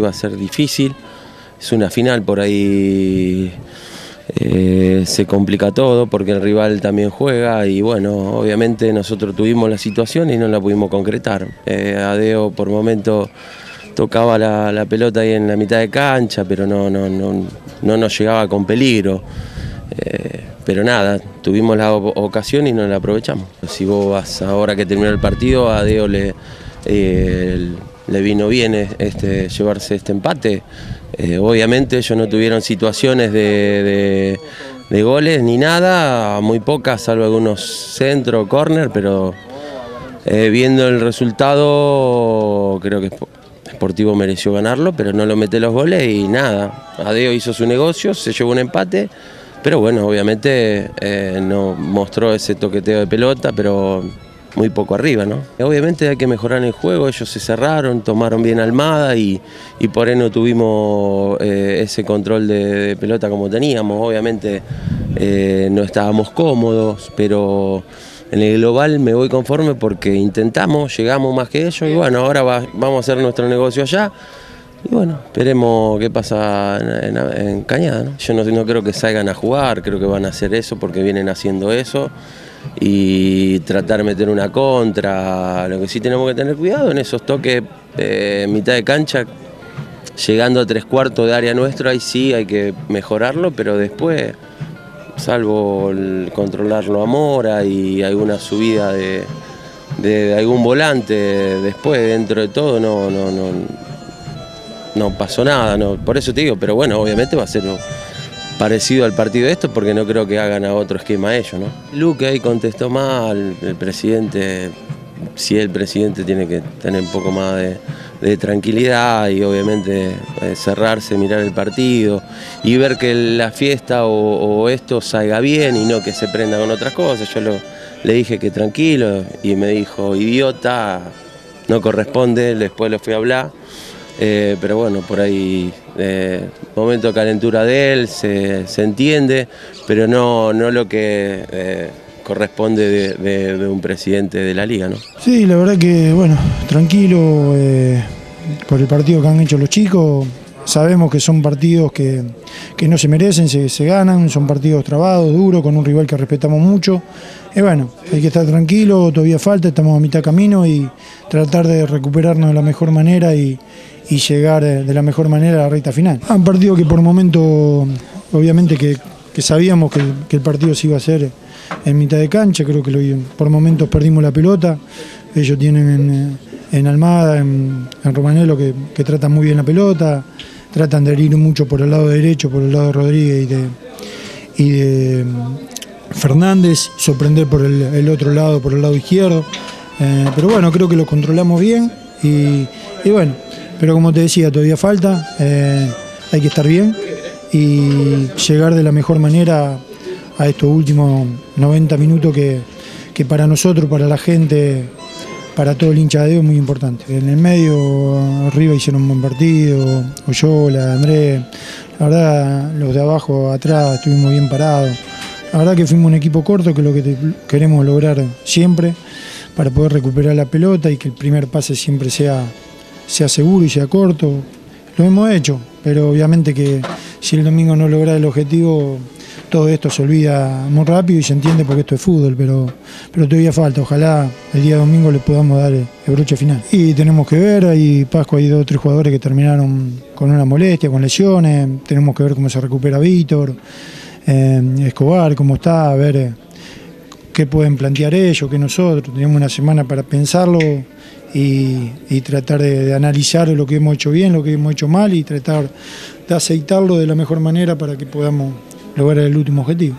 iba a ser difícil. Es una final, por ahí eh, se complica todo porque el rival también juega y bueno, obviamente nosotros tuvimos la situación y no la pudimos concretar. Eh, Adeo por momento tocaba la, pelota ahí en la mitad de cancha, pero no, no, no, no nos llegaba con peligro. Eh, pero nada, tuvimos la ocasión y no la aprovechamos. Si vos vas ahora que terminó el partido, a Adeo le, le vino bien este, llevarse este empate. Eh, obviamente ellos no tuvieron situaciones de, goles ni nada, muy pocas, salvo algunos centro, corner, pero eh, viendo el resultado creo que Sportivo mereció ganarlo, pero no lo mete los goles y nada. Adeo hizo su negocio, se llevó un empate, pero bueno, obviamente eh, no mostró ese toqueteo de pelota, pero muy poco arriba, ¿no? Obviamente hay que mejorar el juego, ellos se cerraron, tomaron bien Almada y, y por ahí no tuvimos eh, ese control de, pelota como teníamos, obviamente eh, no estábamos cómodos, pero en el global me voy conforme porque intentamos, llegamos más que ellos y bueno, ahora vamos a hacer nuestro negocio allá. Y bueno, esperemos qué pasa en, Cañada. ¿no? Yo no, no creo que salgan a jugar, creo que van a hacer eso porque vienen haciendo eso y tratar de meter una contra. Lo que sí tenemos que tener cuidado en esos toques de mitad de cancha, llegando a tres cuartos de área nuestra, ahí sí hay que mejorarlo, pero después, salvo el controlarlo a Mora y alguna subida de, algún volante, después dentro de todo no, no, no, no pasó nada, no, por eso te digo, pero bueno, obviamente va a ser parecido al partido de esto porque no creo que hagan a otro esquema ellos. ¿no? Luque ahí contestó mal, el presidente, si el presidente tiene que tener un poco más de, tranquilidad y obviamente eh, cerrarse, mirar el partido y ver que la fiesta o, esto salga bien y no que se prenda con otras cosas. Yo le dije que tranquilo y me dijo, idiota, no corresponde, después le fui a hablar. Eh, pero bueno, por ahí, eh, momento de calentura de él, se, entiende, pero no, no lo que eh, corresponde de, un presidente de la liga, ¿no? Sí, la verdad que, bueno, tranquilo por el partido que han hecho los chicos. Sabemos que son partidos que, no se merecen, se, se, ganan, son partidos trabados, duros, con un rival que respetamos mucho. Y bueno, hay que estar tranquilo, todavía falta, estamos a mitad camino y tratar de recuperarnos de la mejor manera y, y llegar eh, de la mejor manera a la recta final. Un partido que por momento, obviamente que, sabíamos que, el partido se iba a hacer en mitad de cancha, creo que por momentos perdimos la pelota, ellos tienen en, Almada, en, en Romanelo que, que, tratan muy bien la pelota, tratan de herir mucho por el lado derecho, por el lado de Rodríguez y de, y de mm, Fernández, sorprender por el, otro lado, por el lado izquierdo. Eh, pero bueno, creo que lo controlamos bien y bueno, pero como te decía, todavía falta, eh, hay que estar bien y llegar de la mejor manera a estos últimos 90 minutos que, para nosotros, para la gente, para todo el hincha de Dios muy importante. En el medio, arriba hicieron un buen partido, Oyola, Andrés, la verdad los de abajo, atrás, estuvimos bien parados. La verdad que fuimos un equipo corto, que es lo que queremos lograr siempre, para poder recuperar la pelota y que el primer pase siempre sea sea seguro y sea corto. Lo hemos hecho, pero obviamente que si el domingo no logra el objetivo, todo esto se olvida muy rápido y se entiende porque esto es fútbol, pero, pero todavía falta. Ojalá el día domingo le podamos dar el broche final. Y tenemos que ver, hay Pascua, hay dos o tres jugadores que terminaron con una molestia, con lesiones, tenemos que ver cómo se recupera Víctor, eh, Escobar, cómo está, a ver eh, qué pueden plantear ellos, qué nosotros. Tenemos una semana para pensarlo y, tratar de, analizar lo que hemos hecho bien, lo que hemos hecho mal y tratar de aceitarlo de la mejor manera para que podamos lograr el último objetivo.